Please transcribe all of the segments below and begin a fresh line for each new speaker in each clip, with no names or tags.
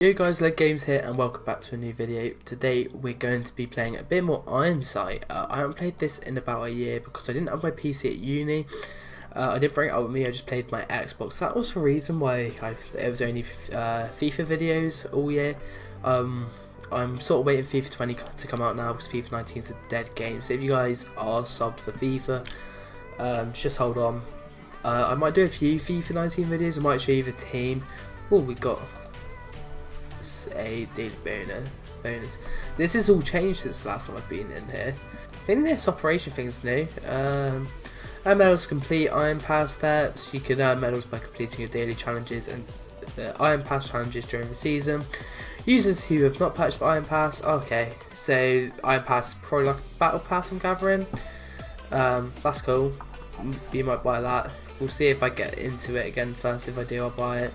Yo guys, Leg Games here and welcome back to a new video. Today we're going to be playing a bit more Ironsight. Uh, I haven't played this in about a year because I didn't have my PC at uni. Uh, I didn't bring it out with me, I just played my Xbox. That was the reason why I, it was only uh, FIFA videos all year. Um, I'm sort of waiting for FIFA 20 to come out now because FIFA 19 is a dead game. So if you guys are subbed for FIFA, um, just hold on. Uh, I might do a few FIFA 19 videos, I might show you the team. Oh, we got a daily bonus. bonus. This has all changed since the last time I've been in here. I think this operation thing's new. Um, earn medals complete Iron Pass steps. You can earn medals by completing your daily challenges and Iron Pass challenges during the season. Users who have not purchased the Iron Pass, okay, so Iron Pass is probably like a Battle Pass I'm gathering. Um, that's cool. You might buy that. We'll see if I get into it again first. If I do, I'll buy it.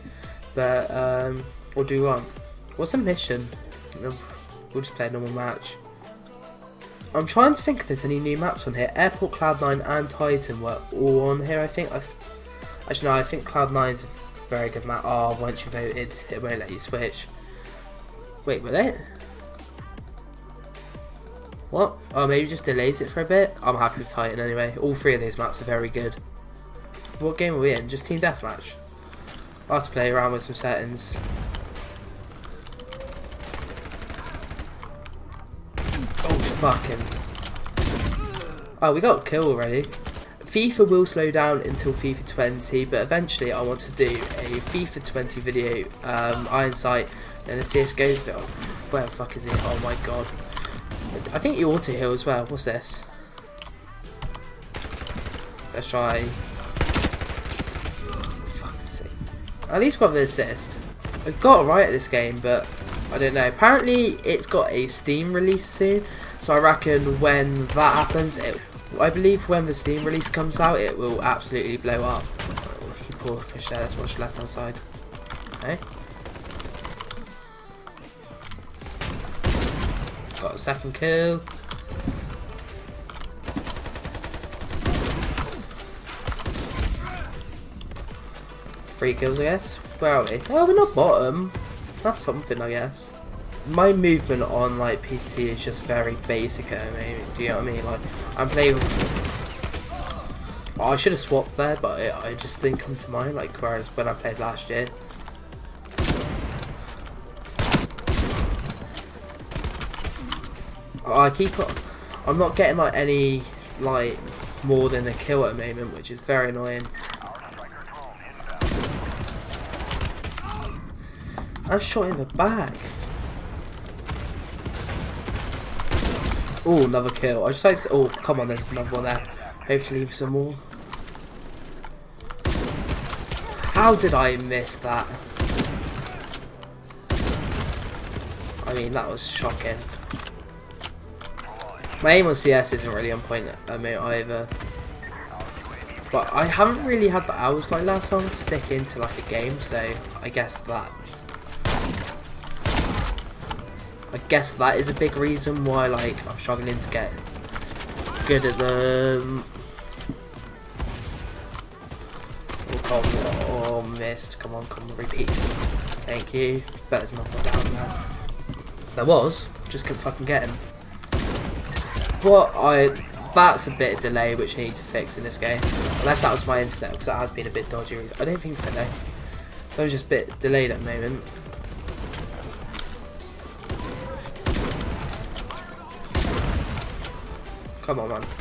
But um, what do we want? What's the mission? We'll just play a normal match. I'm trying to think if there's any new maps on here. Airport, Cloud9 and Titan were all on here, I think. I've, actually, no, I think Cloud9 is a very good map. Oh, once you voted, it won't let you switch. Wait, will it? What? Oh, maybe just delays it for a bit? I'm happy with Titan anyway. All three of these maps are very good. What game are we in? Just Team Deathmatch? I'll have to play around with some settings. Fucking. Oh, we got a kill already. FIFA will slow down until FIFA 20, but eventually I want to do a FIFA 20 video, um, Ironsight, and a CSGO film. Where the fuck is it? Oh my god. I think you auto heal as well. What's this? Let's try. Fuck's sake. At least got the assist. I've got right at this game, but I don't know. Apparently, it's got a Steam release soon. So I reckon when that happens, it, I believe when the Steam release comes out, it will absolutely blow up. Oh, he poor push there, let's the left side. Okay. Got a second kill. Three kills, I guess. Where are we? Oh, we're not bottom. That's something, I guess. My movement on like PC is just very basic I mean, do you know what I mean? Like I'm playing with I should have swapped there but it, I just didn't come to mind like whereas when I played last year. I keep I'm not getting like any like more than a kill at the moment which is very annoying I shot in the back Oh, another kill. I just like to, oh, come on, there's another one there. Hopefully some more. How did I miss that? I mean, that was shocking. My aim on CS isn't really on point uh, the either. But I haven't really had the hours like last time to stick into like a game, so I guess that I guess that is a big reason why like I'm struggling to get good at them. oh, come oh missed come on come on repeat. Thank you. Bet there's nothing down there there was. Just couldn't fucking get him. What I that's a bit of delay which I need to fix in this game. Unless that was my internet because that has been a bit dodgy. I don't think so though. That was just a bit delayed at the moment Come on, man.